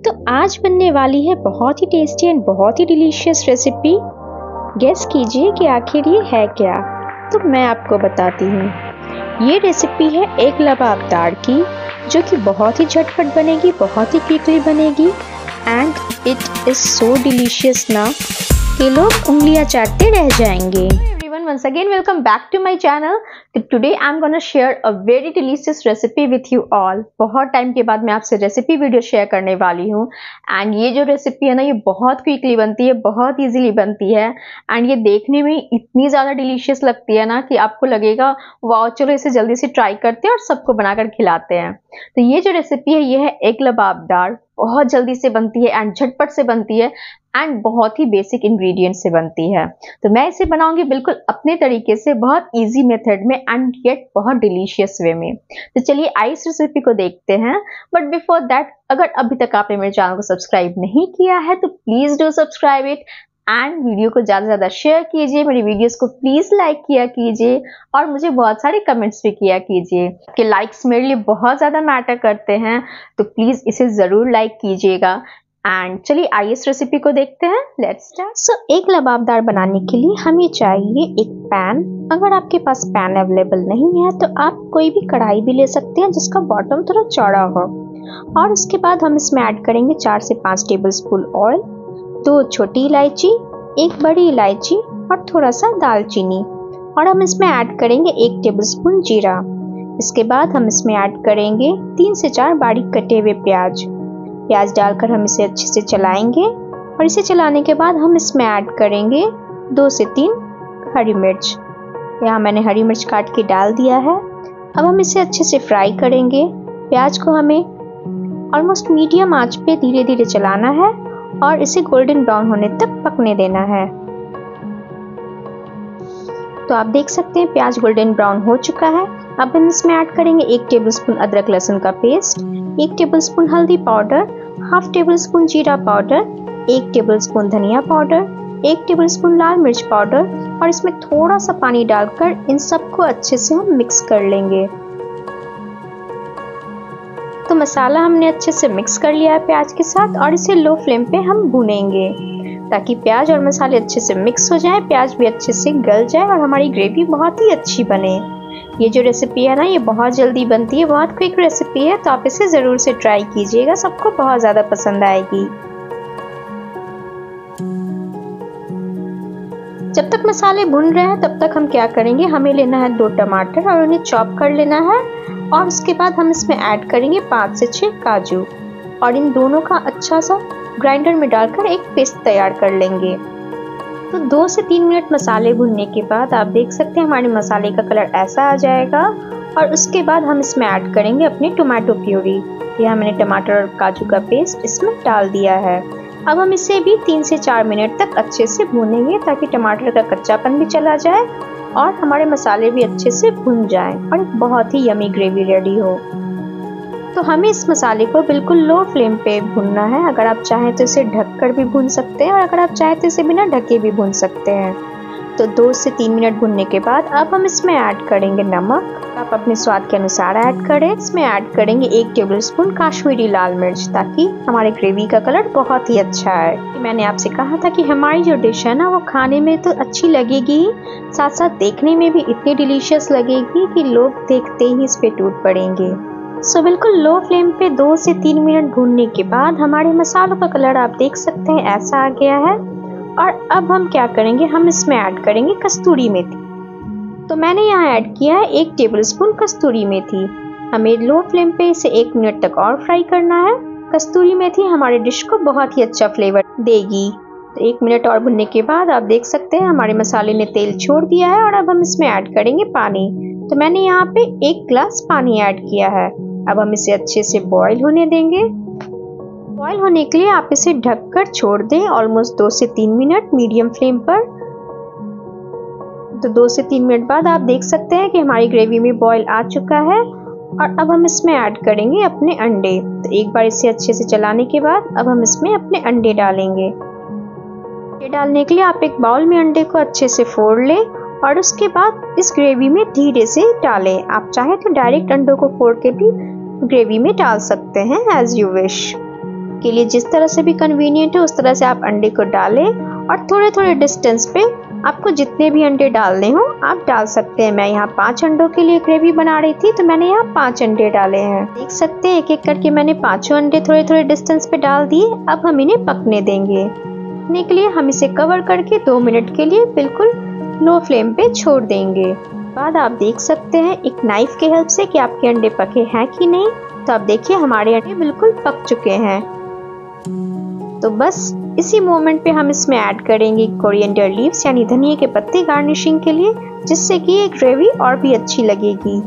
तो आज बनने वाली है बहुत ही टेस्टी एंड बहुत ही डिलीशियस रेसिपी गेस कीजिए कि आखिर ये है क्या? तो मैं आपको बताती हूँ। ये रेसिपी है एक लबाब दाल की, जो कि बहुत ही झटपट बनेगी, बहुत ही क्विकली बनेगी and it is so delicious ना कि लोग उंगलियाँ चाटते रह जाएँगे। Once again, welcome back to my channel. तो today I'm gonna share a very delicious recipe with you all. बहुत टाइम के बाद मैं आपसे रेसिपी वीडियो शेयर करने वाली हूँ। एंड ये जो रेसिपी है ना, ये बहुत क्विकली बनती है, बहुत इजीली बनती है। एंड ये देखने में इतनी ज़्यादा डिलीशियस लगती है ना कि आपको लगेगा, वाह, चलो इसे जल्दी से ट्राई करते हैं और सबको बनाकर खिलाते हैं। तो ये जो रेसिपी है, ये है एक लबाबदार बहुत जल्दी से बनती है एंड झटपट से बनती है एंड बहुत ही बेसिक इंग्रेडिएंट से बनती है। तो मैं इसे बनाऊँगी बिल्कुल अपने तरीके से, बहुत इजी मेथड में एंड येट बहुत डिलीशियस वे में। तो चलिए आइस रेसिपी को देखते हैं। बट बिफोर दैट अगर अभी तक आपने मेरे चैनल को सब्सक्राइब नहीं किया है तो please do subscribe it and video को ज़्यादा से ज़्यादा शेयर कीजिए, मेरी वीडियोस को प्लीज़ लाइक किया कीजिए और मुझे बहुत सारे कमेंट्स भी किया कीजिए कि लाइक्स मेरे लिए बहुत ज़्यादा मैटर करते हैं तो प्लीज़ इसे ज़रूर लाइक कीजिएगा। एंड चलिए आइए इस रेसिपी को देखते हैं। लेट्स स्टार्ट सो एक लबाबदार बनाने के लिए हमें चाहिए एक पैन अगर आपके पास पैन अवेलेबल नहीं है तो आप कोई भी कढ़ाई भी ले सकते हैं जिसका बॉटम थोड़ा चौड़ा हो। और उसके बाद हम इसमें ऐड करेंगे चार से पाँच टेबल स्पून ऑयल दो छोटी इलायची, एक बड़ी इलायची और थोड़ा सा दालचीनी। और हम इसमें ऐड करेंगे एक टेबल स्पून जीरा। इसके बाद हम इसमें ऐड करेंगे तीन से चार बारीक कटे हुए प्याज। प्याज डालकर हम इसे अच्छे से चलाएँगे और इसे चलाने के बाद हम इसमें ऐड करेंगे दो से तीन हरी मिर्च। यहाँ मैंने हरी मिर्च काट के डाल दिया है। अब हम इसे अच्छे से फ्राई करेंगे। प्याज को हमें ऑलमोस्ट मीडियम आँच पे धीरे धीरे चलाना है। और इसे गोल्डन ब्राउन होने तक पकने देना है। तो आप देख सकते हैं, प्याज गोल्डन ब्राउन हो चुका है। अब हम इसमें ऐड करेंगे एक टेबलस्पून अदरक लहसुन का पेस्ट एक टेबलस्पून हल्दी पाउडर हाफ़ टेबल स्पून जीरा पाउडर, एक टेबल स्पून धनिया पाउडर, एक टेबल स्पून लाल मिर्च पाउडर और इसमें थोड़ा सा पानी डालकर इन सबको अच्छे से हम मिक्स कर लेंगे। तो मसाला हमने अच्छे से मिक्स कर लिया है प्याज के साथ और इसे लो फ्लेम पे हम भूनेंगे ताकि प्याज और मसाले अच्छे से मिक्स हो जाए, प्याज भी अच्छे से गल जाए और हमारी ग्रेवी बहुत ही अच्छी बने। ये जो रेसिपी है ना, ये बहुत जल्दी बनती है, बहुत क्विक रेसिपी है तो आप इसे ज़रूर से ट्राई कीजिएगा, सबको बहुत ज़्यादा पसंद आएगी। जब तक मसाले भुन रहे हैं, तब तक हम क्या करेंगे? हमें लेना है दो टमाटर और उन्हें चॉप कर लेना है। और उसके बाद हम इसमें ऐड करेंगे पाँच से छः काजू। और इन दोनों का अच्छा सा ग्राइंडर में डालकर एक पेस्ट तैयार कर लेंगे। तो दो से तीन मिनट मसाले भुनने के बाद आप देख सकते हैं हमारे मसाले का कलर ऐसा आ जाएगा। और उसके बाद हम इसमें ऐड करेंगे अपने टोमेटो प्यूरी यह मैंने टमाटर और काजू का पेस्ट इसमें डाल दिया है। अब हम इसे भी तीन से चार मिनट तक अच्छे से भूनेंगे ताकि टमाटर का कच्चापन भी चला जाए और हमारे मसाले भी अच्छे से भुन जाएँ और एक बहुत ही यमी ग्रेवी रेडी हो। तो हमें इस मसाले को बिल्कुल लो फ्लेम पे भूनना है। अगर आप चाहें तो इसे ढककर भी भून सकते हैं और अगर आप चाहें तो इसे बिना ढके भी भून सकते हैं। तो दो से तीन मिनट भुनने के बाद अब हम इसमें ऐड करेंगे नमक। आप अपने स्वाद के अनुसार ऐड करें। इसमें ऐड करेंगे एक टेबल स्पून काश्मीरी लाल मिर्च ताकि हमारे ग्रेवी का कलर बहुत ही अच्छा है मैंने आपसे कहा था कि हमारी जो डिश है ना वो खाने में तो अच्छी लगेगी। साथ साथ देखने में भी इतनी डिलीशियस लगेगी कि लोग देखते ही इस पे टूट पड़ेंगे। सो so, बिल्कुल लो फ्लेम पे दो से तीन मिनट भूनने के बाद हमारे मसालों का कलर आप देख सकते हैं ऐसा आ गया है। और अब हम क्या करेंगे? हम इसमें ऐड करेंगे कस्तूरी मेथी। तो मैंने यहाँ ऐड किया है एक टेबल स्पून कस्तूरी मेथी। हमें लो फ्लेम पे इसे एक मिनट तक और फ्राई करना है। कस्तूरी मेथी हमारे डिश को बहुत ही अच्छा फ्लेवर देगी। तो एक मिनट और भुनने के बाद आप देख सकते हैं हमारे मसाले ने तेल छोड़ दिया है और अब हम इसमें ऐड करेंगे पानी। तो मैंने यहाँ पे एक ग्लास पानी ऐड किया है। अब हम इसे अच्छे से बॉईल होने देंगे। बॉईल होने के लिए आप इसे ढककर छोड़ दें ऑलमोस्ट दो से तीन मिनट मीडियम फ्लेम पर। तो दो से तीन मिनट बाद आप देख सकते हैं कि हमारी ग्रेवी में बॉईल आ चुका है और अब हम इसमें ऐड करेंगे अपने अंडे। तो एक बार इसे अच्छे से चलाने के बाद अब हम इसमें अपने अंडे डालेंगे। अंडे डालने के लिए आप एक बाउल में अंडे को अच्छे से फोड़ लें और उसके बाद इस ग्रेवी में धीरे से डालें। आप चाहें तो डायरेक्ट अंडों को फोड़ के भी ग्रेवी में डाल सकते हैं एज यू विश आपके लिए जिस तरह से भी कन्वीनियंट है, उस तरह से आप अंडे को डालें और थोड़े थोड़े डिस्टेंस पे आपको जितने भी अंडे डालने हो, आप डाल सकते हैं। मैं यहाँ पाँच अंडों के लिए ग्रेवी बना रही थी तो मैंने यहाँ पाँच अंडे डाले हैं। देख सकते हैं एक एक करके मैंने पाँचों अंडे थोड़े थोड़े डिस्टेंस पे डाल दिए। अब हम इन्हें पकने देंगे। पकने के लिए हम इसे कवर करके दो मिनट के लिए बिल्कुल लो फ्लेम पे छोड़ देंगे। बाद आप देख सकते हैं, एक नाइफ के हेल्प से कि आपके अंडे पके हैं कि नहीं। तो आप देखिए, हमारे अंडे बिल्कुल पक चुके हैं। तो बस इसी मोमेंट पे हम इसमें ऐड करेंगे कोरिएंडर लीव्स यानी धनिया के पत्ते गार्निशिंग के लिए, जिससे कि ये ग्रेवी और भी अच्छी लगेगी।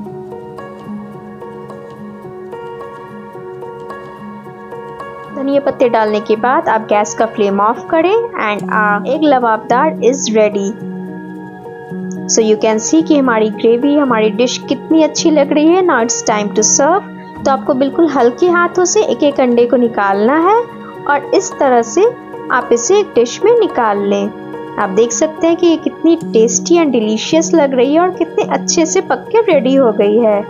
धनिया पत्ते डालने के बाद आप गैस का फ्लेम ऑफ़ करें एंड एक लवाबदार is ready so you can see कि हमारी ग्रेवी हमारी डिश कितनी अच्छी लग रही है। Now it's time to serve तो आपको बिल्कुल हल्के हाथों से एक एक अंडे को निकालना है। और इस तरह से आप इसे एक डिश में निकाल लें। आप देख सकते हैं कि ये कितनी टेस्टी एंड डिलीशियस लग रही है और कितने अच्छे से पक के रेडी हो गई है।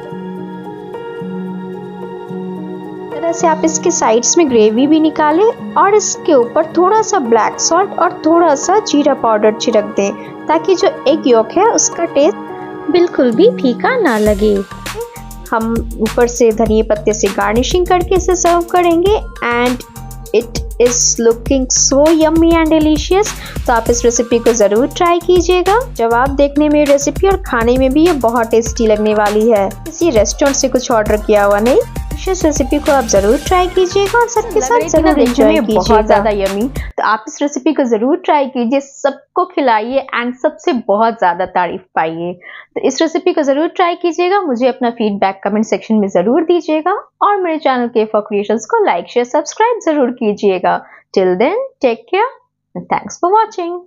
से आप इसके साइड्स में ग्रेवी भी निकालें और इसके ऊपर थोड़ा सा ब्लैक सॉल्ट और थोड़ा सा जीरा पाउडर छिड़क दें, ताकि जो एग योक है उसका टेस्ट बिल्कुल भी फीका ना लगे। हम ऊपर से धनिया पत्ते से गार्निशिंग करके इसे सर्व करेंगे and it is looking so yummy and delicious तो आप इस रेसिपी को ज़रूर ट्राई कीजिएगा। जवाब देखने में रेसिपी और खाने में भी ये बहुत टेस्टी लगने वाली है। किसी रेस्टोरेंट से कुछ ऑर्डर किया हुआ नहीं। डिलीशियस रेसिपी को आप ज़रूर ट्राई कीजिएगा और सबके साथ ज़रूर एंजॉय कीजिएगा बहुत ज़्यादा यमी तो आप इस रेसिपी को ज़रूर ट्राई कीजिए सबको खिलाइए एंड सबसे बहुत ज़्यादा तारीफ़ पाइए। तो इस रेसिपी को ज़रूर ट्राई कीजिएगा मुझे अपना फीडबैक कमेंट सेक्शन में ज़रूर दीजिएगा और मेरे चैनल के फॉर क्रिएशंस को लाइक शेयर सब्सक्राइब ज़रूर कीजिएगा। Till then take care thanks for watching